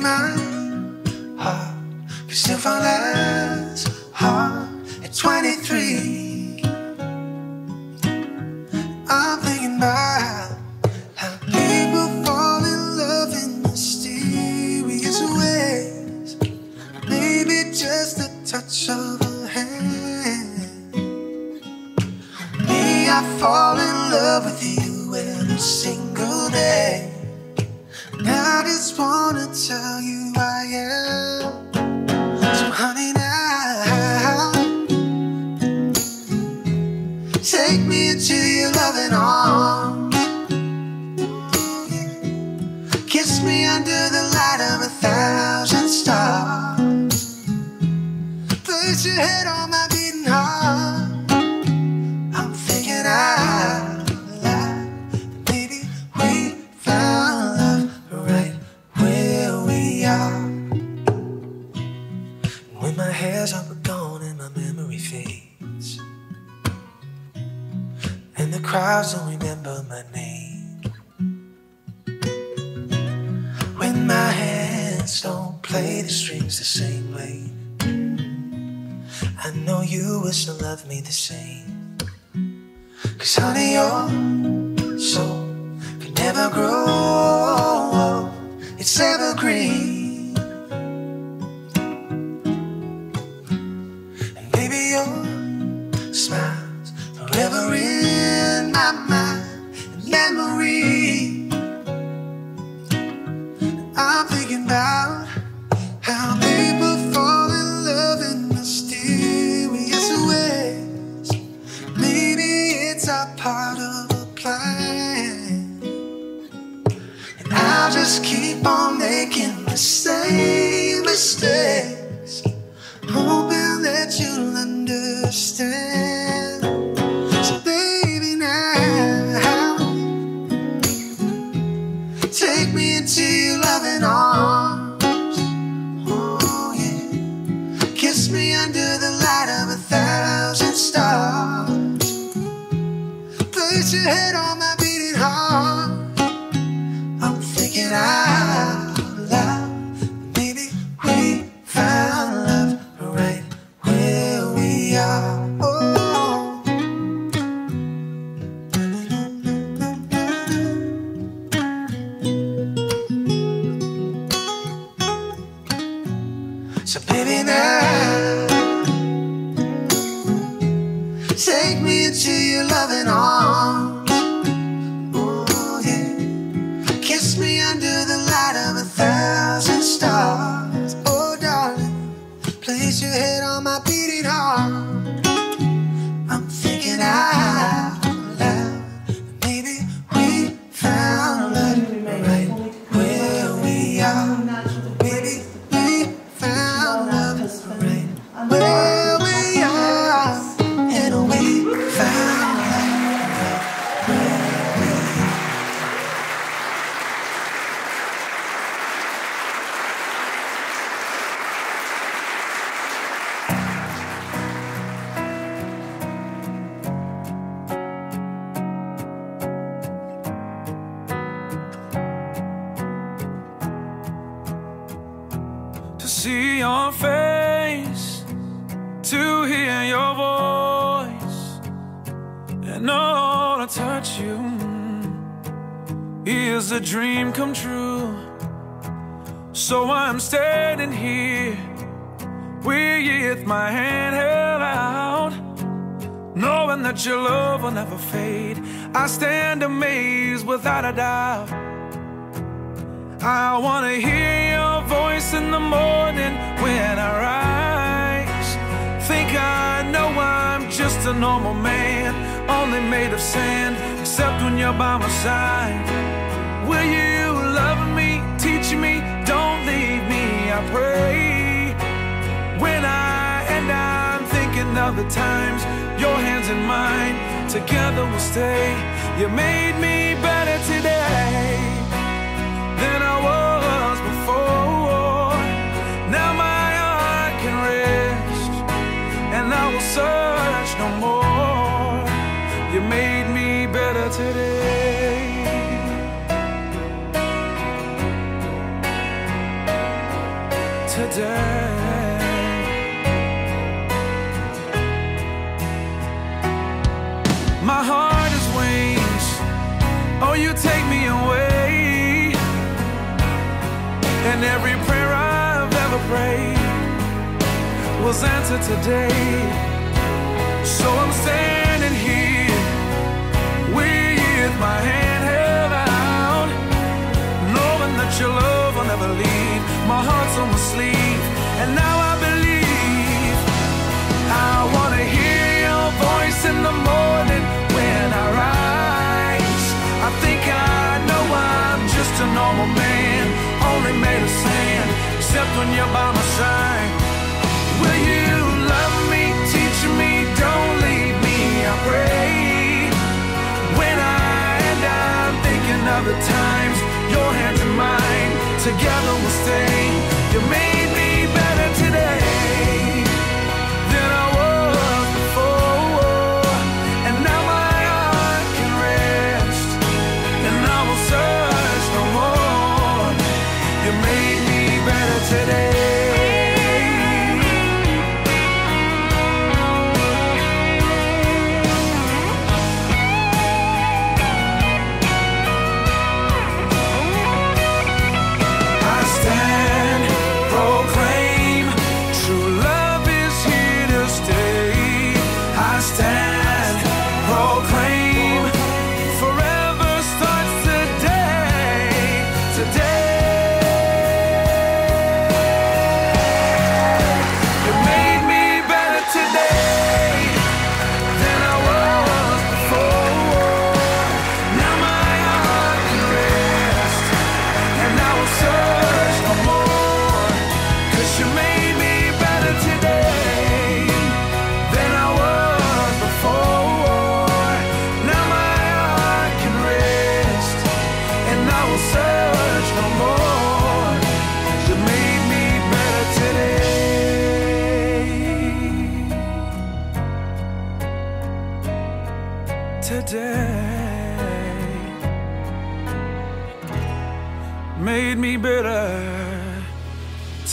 My heart ah, can still fall as hard at 23. I'm thinking about how people fall in love in mysterious ways. Maybe just a touch of a hand. Me, I fall in love with you every single wanna tell you my hair's all but gone and my memory fades. And the crowds don't remember my name. When my hands don't play the strings the same way. I know you will still love me the same. Cause honey, your soul can never grow. It's evergreen. Take me into your loving arms touch you. Is a dream come true. So I'm standing here with my hand held out, knowing that your love will never fade. I stand amazed without a doubt. I wanna hear your voice in the morning when I rise. Think I know I'm just a normal man, only made of sand, except when you're by my side. Will you love me, teach me, don't leave me, I pray. When I and I'm thinking of the times, your hands in mine, together we'll stay. You made me better. Today. My heart is. Oh, you take me away. And every prayer I've ever prayed was answered today. So I'm standing a man, only made of sand, except when you're by my side. Will you love me, teach me, don't leave me, I pray. When I and I'm thinking of the times, your hands in mine, together we'll stay. You made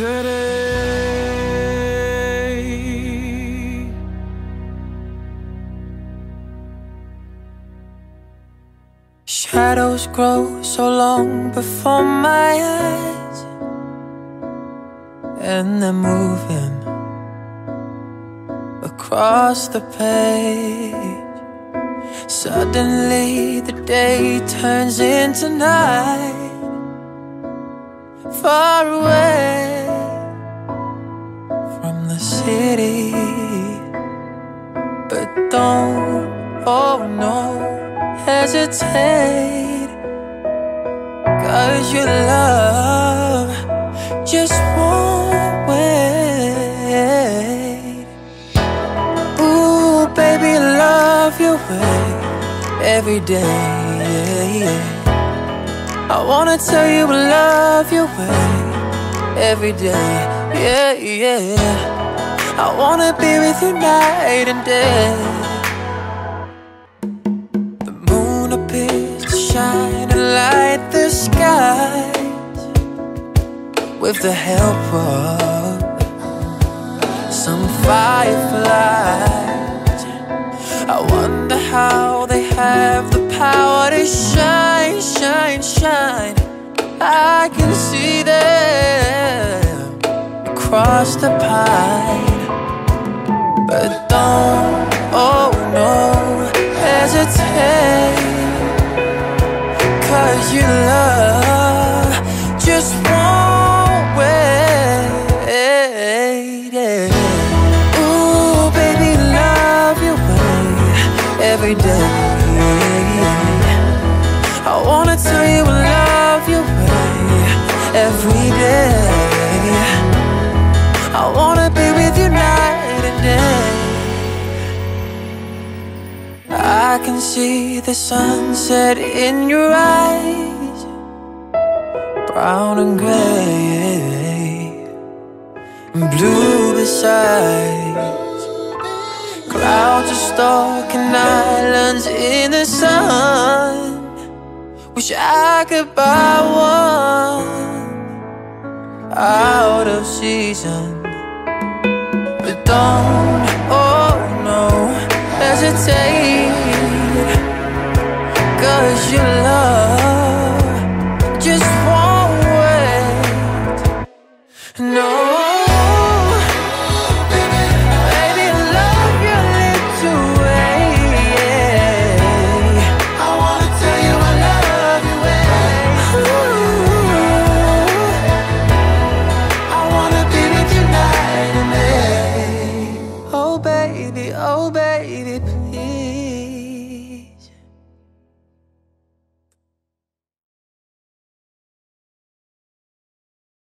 today. Shadows grow so long before my eyes, and they're moving across the page. Suddenly, the day turns into night, far away from the city. But don't, oh no, hesitate. Cause your love just won't wait. Ooh, baby, love your way every day. I wanna tell you I love your way every day. Yeah, yeah. I wanna be with you night and day. The moon appears to shine and light the sky with the help of some fireflies. I wonder how have the power to shine, shine, shine. I can see them across the pine. But don't, oh no, hesitate. Cause your love just won't wait. Ooh, baby, love your way every day. Can see the sunset in your eyes, brown and gray, and blue besides. Clouds are stalking islands in the sun. Wish I could buy one out of season. But don't, oh no, hesitate cause you love